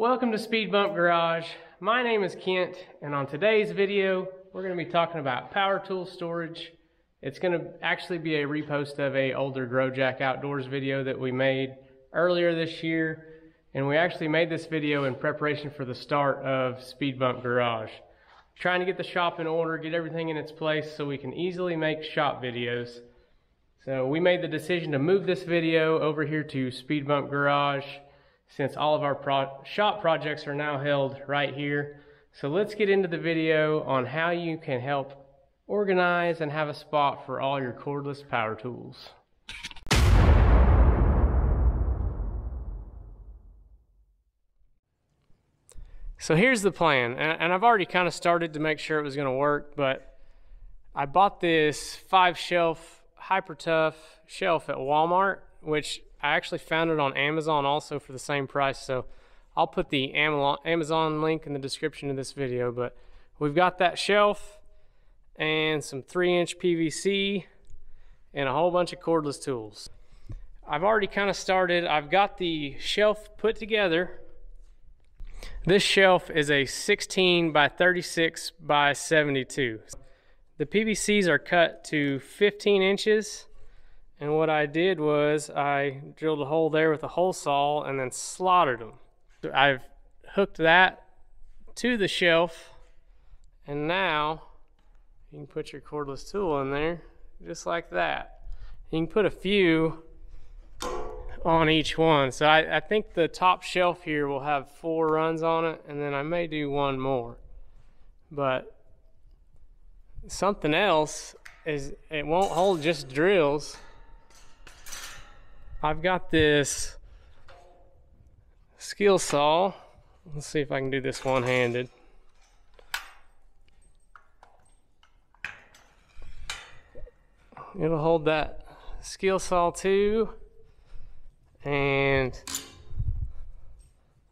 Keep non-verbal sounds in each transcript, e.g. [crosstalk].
Welcome to Speed Bump Garage. My name is Kent, and on today's video, we're going to be talking about power tool storage. It's going to actually be a repost of a older GrowJack Outdoors video that we made earlier this year, and we actually made this video in preparation for the start of Speed Bump Garage. Trying to get the shop in order, get everything in its place so we can easily make shop videos. So we made the decision to move this video over here to Speed Bump Garage since all of our pro shop projects are now held right here. So let's get into the video on how you can help organize and have a spot for all your cordless power tools. So here's the plan, and I've already kind of started to make sure it was going to work, but I bought this five shelf Hyper Tough shelf at Walmart, which I actually found it on Amazon also for the same price. So I'll put the Amazon link in the description of this video. But we've got that shelf and some 3 inch PVC and a whole bunch of cordless tools. I've already kind of started. I've got the shelf put together. This shelf is a 16 by 36 by 72. The PVCs are cut to 15 inches and what I did was I drilled a hole there with a hole saw and then slaughtered them. I've hooked that to the shelf and now you can put your cordless tool in there just like that. You can put a few on each one. So I, I think the top shelf here will have four runs on it and then I may do one more. But something else is it won't hold just drills. I've got this skill saw. Let's see if I can do this one-handed. It'll hold that skill saw too. And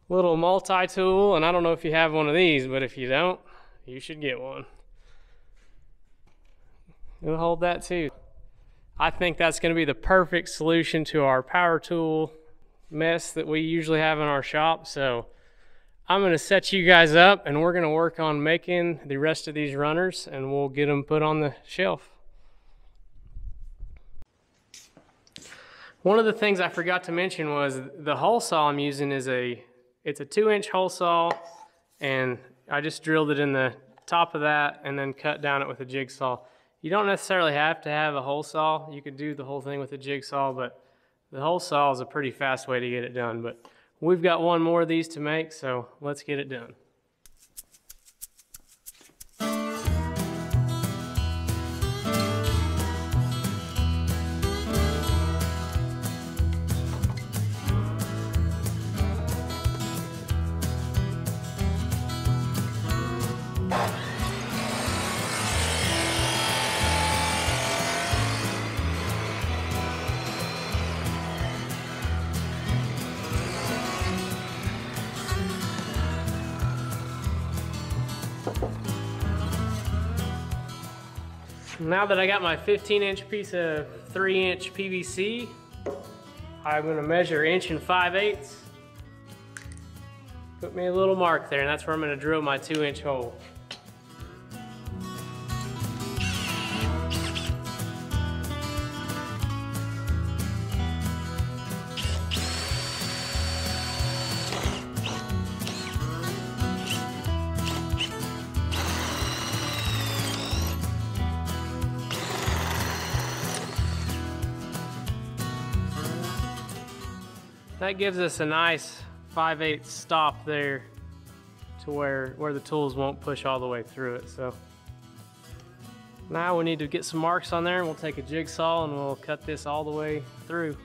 little multi-tool, and I don't know if you have one of these, but if you don't, you should get one. It'll hold that too. I think that's going to be the perfect solution to our power tool mess that we usually have in our shop. So I'm going to set you guys up and we're going to work on making the rest of these runners and we'll get them put on the shelf. One of the things I forgot to mention was the hole saw I'm using is a, it's a two inch hole saw and I just drilled it in the top of that and then cut down it with a jigsaw. You don't necessarily have to have a hole saw. You could do the whole thing with a jigsaw, but the hole saw is a pretty fast way to get it done. But we've got one more of these to make, so let's get it done. Now that I got my 15 inch piece of three inch PVC, I'm gonna measure inch and 5 eighths. Put me a little mark there and that's where I'm gonna drill my two inch hole. That gives us a nice 5 8 stop there to where, where the tools won't push all the way through it. So now we need to get some marks on there and we'll take a jigsaw and we'll cut this all the way through.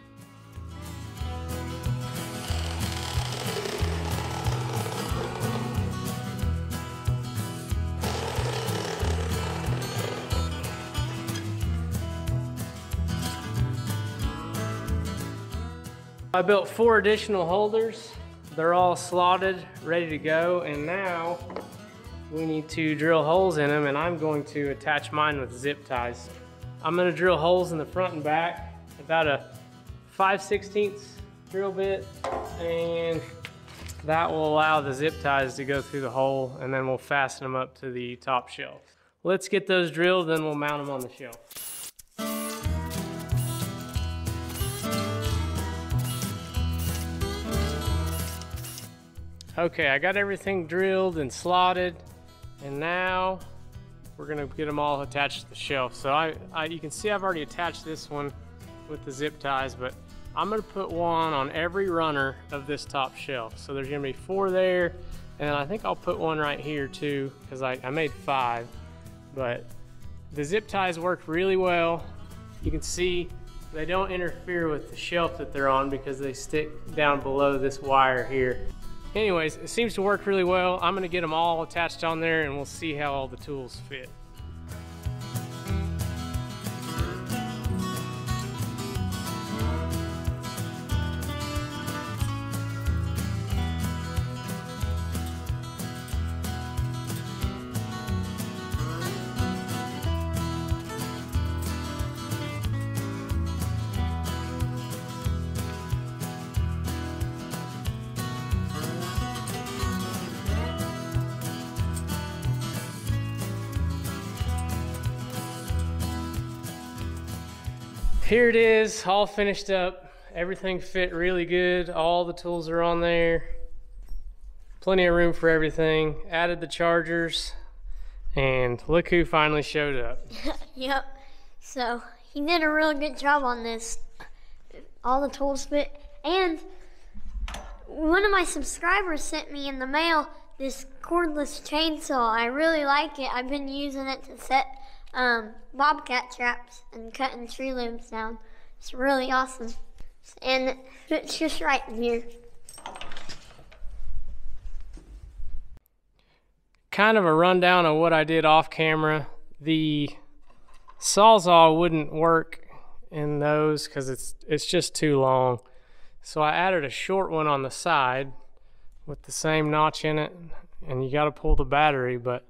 I built four additional holders. They're all slotted, ready to go, and now we need to drill holes in them, and I'm going to attach mine with zip ties. I'm gonna drill holes in the front and back, about a 5 16 drill bit, and That will allow the zip ties to go through the hole and then we'll fasten them up to the top shelf. Let's get those drilled, then we'll mount them on the shelf. Okay, I got everything drilled and slotted, and now we're gonna get them all attached to the shelf. So I, I, you can see I've already attached this one with the zip ties, but I'm gonna put one on every runner of this top shelf. So there's gonna be four there, and I think I'll put one right here too, because I, I made five. But the zip ties work really well. You can see they don't interfere with the shelf that they're on because they stick down below this wire here. Anyways, it seems to work really well. I'm gonna get them all attached on there and we'll see how all the tools fit. Here it is, all finished up. Everything fit really good. All the tools are on there. Plenty of room for everything. Added the chargers. And look who finally showed up. [laughs] yep. So he did a real good job on this. All the tools fit. And one of my subscribers sent me in the mail this cordless chainsaw. I really like it. I've been using it to set um, bobcat traps and cutting tree limbs down. It's really awesome. And it's just right here. Kind of a rundown of what I did off camera. The Sawzall wouldn't work in those because it's it's just too long. So I added a short one on the side with the same notch in it and you got to pull the battery but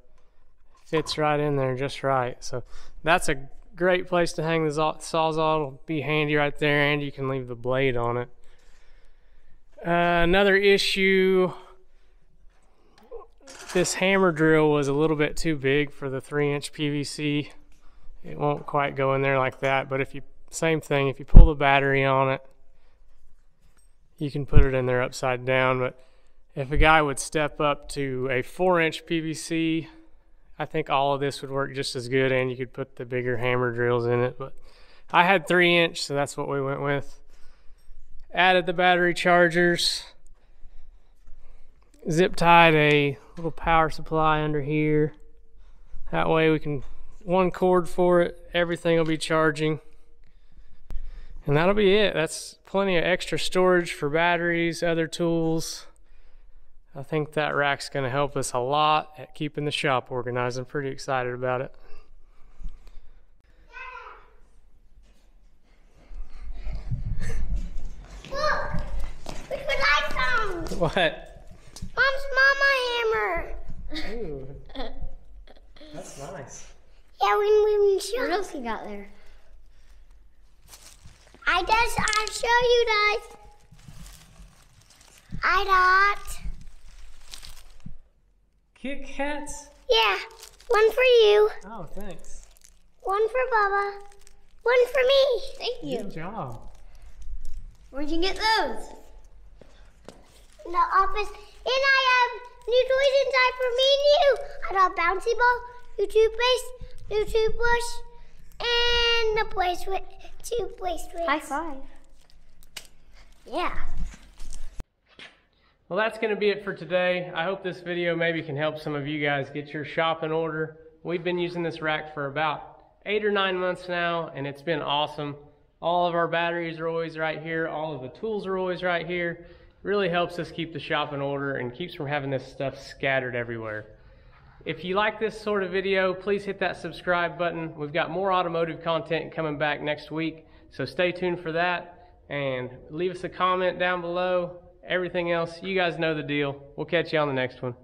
fits right in there just right. So that's a great place to hang the sawzall. It'll be handy right there and you can leave the blade on it. Uh, another issue, this hammer drill was a little bit too big for the three inch PVC. It won't quite go in there like that, but if you, same thing, if you pull the battery on it, you can put it in there upside down. But if a guy would step up to a four inch PVC, I think all of this would work just as good and you could put the bigger hammer drills in it. But I had three inch, so that's what we went with. Added the battery chargers. Zip tied a little power supply under here. That way we can, one cord for it, everything will be charging. And that'll be it. That's plenty of extra storage for batteries, other tools. I think that rack's going to help us a lot at keeping the shop organized. I'm pretty excited about it. Look! We put lights on! What? Mom's mama hammer! Ooh. That's nice. Yeah, we we show. What else you got there? I guess I'll show you guys. I got Kit Kats? Yeah, one for you. Oh, thanks. One for Baba. One for me. Thank you. Good job. Where'd you get those? In the office. And I have new toys inside for me and you. I got a bouncy ball, new toothpaste, new toothbrush, and a place with two place with. High five. Yeah. Well, that's going to be it for today. I hope this video maybe can help some of you guys get your shop in order. We've been using this rack for about eight or nine months now, and it's been awesome. All of our batteries are always right here. All of the tools are always right here. really helps us keep the shop in order and keeps from having this stuff scattered everywhere. If you like this sort of video, please hit that subscribe button. We've got more automotive content coming back next week, so stay tuned for that. And leave us a comment down below. Everything else, you guys know the deal. We'll catch you on the next one.